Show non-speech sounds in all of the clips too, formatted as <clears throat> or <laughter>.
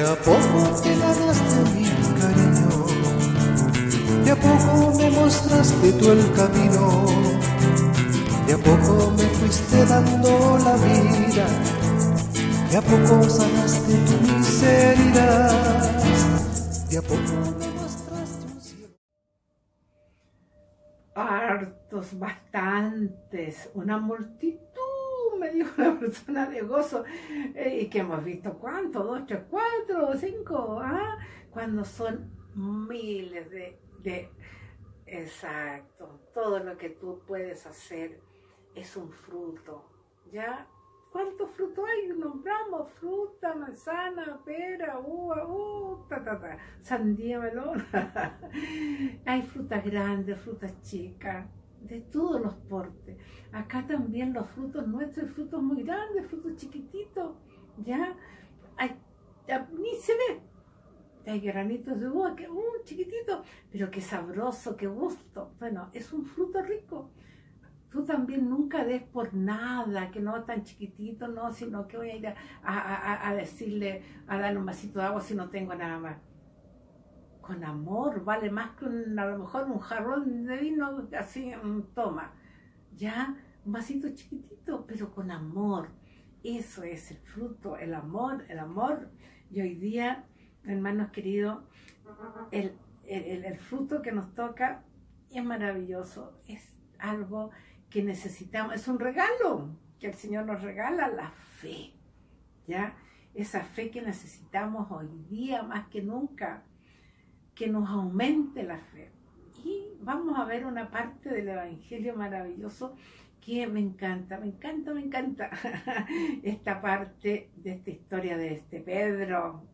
a poco te ganaste mi cariño, de a poco me mostraste tú el camino, de a poco me fuiste dando la vida, de a poco sanaste tu miseria, de a poco me mostraste un cielo. Hartos, bastantes, una multitud me dijo la persona de gozo, eh, y que hemos visto cuánto, dos, tres, cuatro, cinco, ¿ah? cuando son miles de, de, exacto, todo lo que tú puedes hacer es un fruto, ¿ya? ¿Cuántos frutos hay? Nombramos fruta, manzana, pera, uva, uh, ta, ta, ta, sandía, melón. <laughs> hay frutas grandes, frutas chicas, de todos los portes. Acá también los frutos nuestros, frutos muy grandes, frutos chiquititos, ¿ya? Ni se ve. Hay granitos de uva, que, uh, chiquitito, pero qué sabroso, qué gusto. Bueno, es un fruto rico. Tú también nunca des por nada, que no tan chiquitito, no, sino que voy a ir a, a, a decirle, a darle un vasito de agua si no tengo nada más con amor, vale más que a lo mejor un jarrón de vino así, toma, ya, un vasito chiquitito, pero con amor. Eso es el fruto, el amor, el amor. Y hoy día, hermanos queridos, el, el, el fruto que nos toca es maravilloso, es algo que necesitamos, es un regalo que el Señor nos regala, la fe, ¿ya? Esa fe que necesitamos hoy día más que nunca que nos aumente la fe. Y vamos a ver una parte del Evangelio maravilloso que me encanta, me encanta, me encanta <laughs> esta parte de esta historia de este Pedro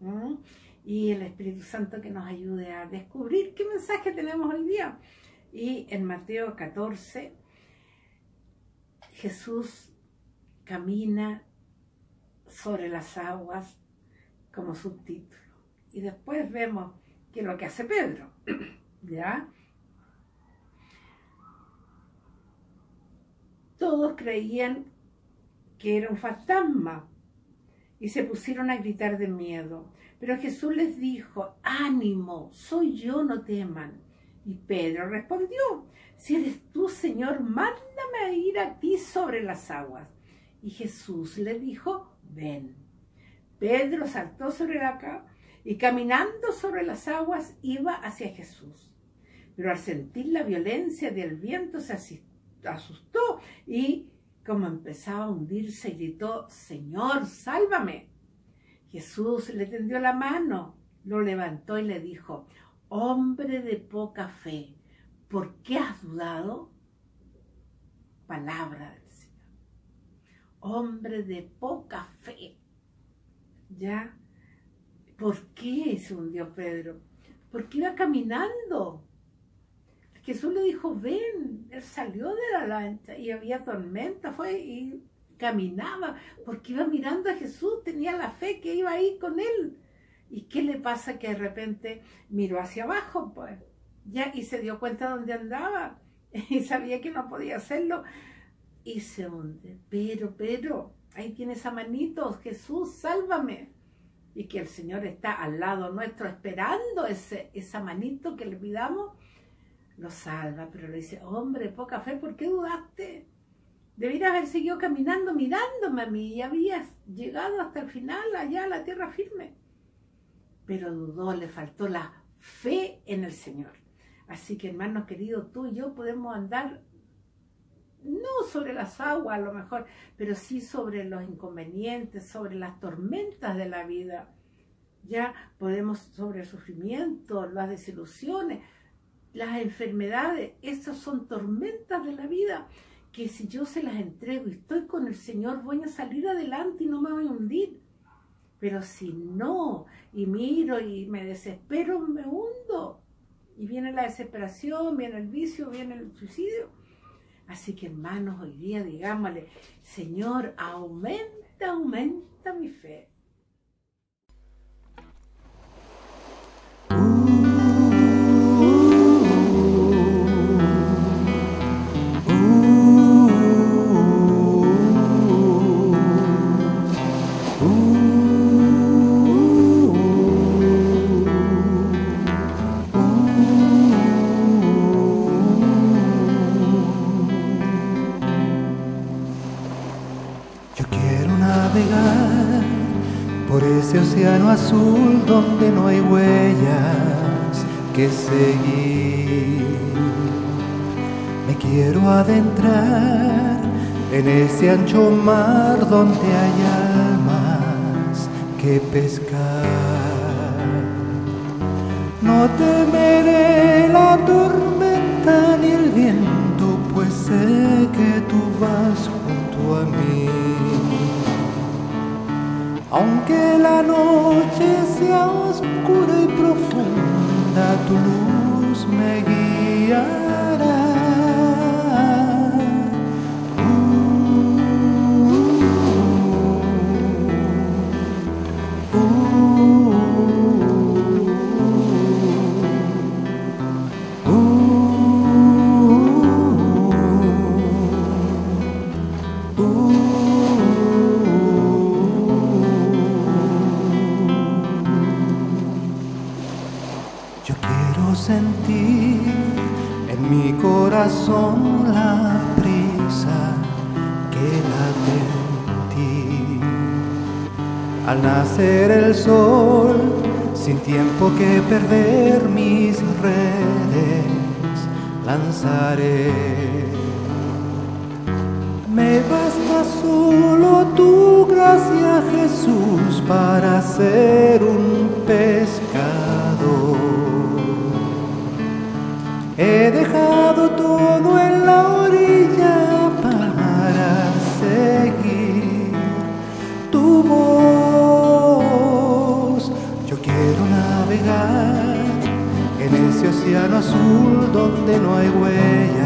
y el Espíritu Santo que nos ayude a descubrir qué mensaje tenemos hoy día. Y en Mateo 14, Jesús camina sobre las aguas como subtítulo. Y después vemos que lo que hace Pedro. <clears throat> ¿Ya? Todos creían que era un fantasma y se pusieron a gritar de miedo. Pero Jesús les dijo, ánimo, soy yo, no teman. Y Pedro respondió, si eres tú, Señor, mándame a ir a ti sobre las aguas. Y Jesús le dijo, ven. Pedro saltó sobre la y caminando sobre las aguas iba hacia Jesús. Pero al sentir la violencia del viento se asustó y como empezaba a hundirse gritó, Señor, sálvame. Jesús le tendió la mano, lo levantó y le dijo, hombre de poca fe, ¿por qué has dudado? Palabra del Señor. Hombre de poca fe. ¿Ya? ¿Por qué se hundió Pedro? Porque iba caminando. Jesús le dijo, ven, él salió de la lancha y había tormenta, fue y caminaba, porque iba mirando a Jesús, tenía la fe que iba ahí con él. ¿Y qué le pasa que de repente miró hacia abajo, pues? Ya, y se dio cuenta dónde andaba, <laughs> y sabía que no podía hacerlo, y se hunde. Pero, pero, ahí tienes a manitos, Jesús, sálvame y que el Señor está al lado nuestro esperando ese, esa manito que le pidamos, lo salva, pero le dice, hombre, poca fe, ¿por qué dudaste? Deberías haber seguido caminando mirándome a mí y habías llegado hasta el final, allá a la tierra firme. Pero dudó, le faltó la fe en el Señor. Así que hermanos queridos, tú y yo podemos andar no sobre las aguas a lo mejor, pero sí sobre los inconvenientes, sobre las tormentas de la vida. Ya podemos sobre el sufrimiento, las desilusiones, las enfermedades, esas son tormentas de la vida que si yo se las entrego y estoy con el Señor voy a salir adelante y no me voy a hundir. Pero si no, y miro y me desespero, me hundo. Y viene la desesperación, viene el vicio, viene el suicidio. Así que hermanos, hoy día digámosle, Señor, aumenta, aumenta mi fe. Océano azul donde no hay huellas que seguir. Me quiero adentrar en ese ancho mar donde hay almas que pescar. No temeré la tormenta ni el viento, pues sé que tú vas junto a mí. Aunque la noche sea oscura y profunda, tu luz me guiará. Corazón la prisa que late en ti. Al nacer el sol, sin tiempo que perder mis redes, lanzaré. Me basta solo tu gracia, Jesús, para ser un pescador. Océano azul donde no hay huellas